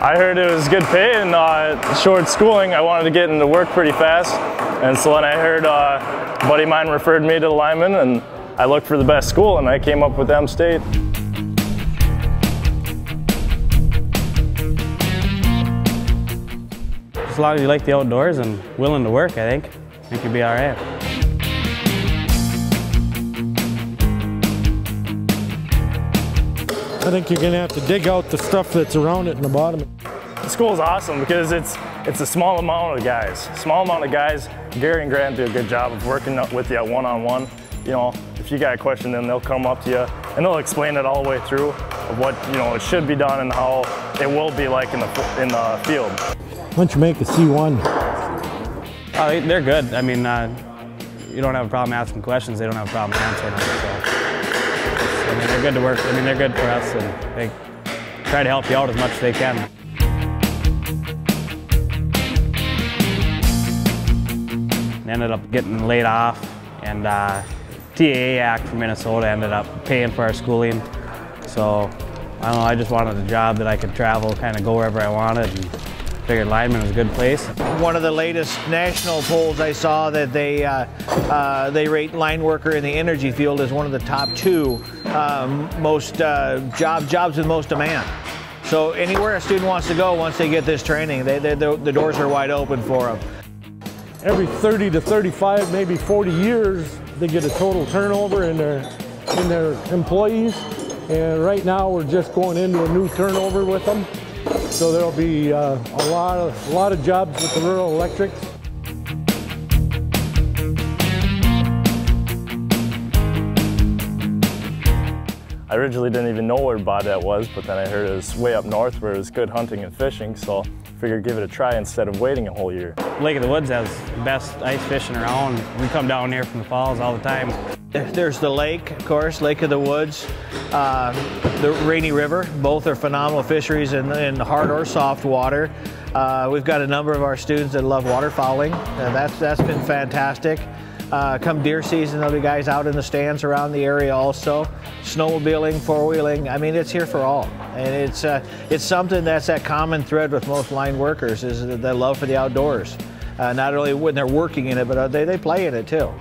I heard it was good pay and uh, short schooling. I wanted to get into work pretty fast. And so then I heard uh, a buddy of mine referred me to the lineman and I looked for the best school and I came up with M State. As long as you like the outdoors and willing to work, I think, I think you'll be all right. I think you're gonna have to dig out the stuff that's around it in the bottom. The school is awesome because it's it's a small amount of guys. Small amount of guys. Gary and Grant do a good job of working with you one-on-one. -on -one. You know, if you got a question, then they'll come up to you and they'll explain it all the way through of what you know it should be done and how it will be like in the in the field. Why don't you make a C1? Oh, they're good. I mean, uh, you don't have a problem asking questions. They don't have a problem answering them. So. I mean, they're good to work. I mean, they're good for us, and they try to help you out as much as they can. Ended up getting laid off, and uh, TAA Act from Minnesota ended up paying for our schooling. So, I don't know, I just wanted a job that I could travel, kind of go wherever I wanted, and figured lineman was a good place. One of the latest national polls I saw that they uh, uh, they rate line worker in the energy field as one of the top two um, most uh, job jobs with most demand. So anywhere a student wants to go once they get this training, they, they, the doors are wide open for them. Every 30 to 35, maybe 40 years, they get a total turnover in their in their employees. And right now, we're just going into a new turnover with them. So there'll be uh, a lot of a lot of jobs with the rural electrics. I originally didn't even know where Baudette was, but then I heard it was way up north where it was good hunting and fishing, so I figured give it a try instead of waiting a whole year. Lake of the Woods has the best ice fishing around. We come down here from the falls all the time. There's the lake, of course, Lake of the Woods, uh, the Rainy River. Both are phenomenal fisheries in, in hard or soft water. Uh, we've got a number of our students that love waterfowling, and that's, that's been fantastic. Uh, come deer season, there'll be guys out in the stands around the area also. Snowmobiling, four-wheeling, I mean, it's here for all. And it's, uh, it's something that's that common thread with most line workers is the love for the outdoors. Uh, not only when they're working in it, but uh, they, they play in it too.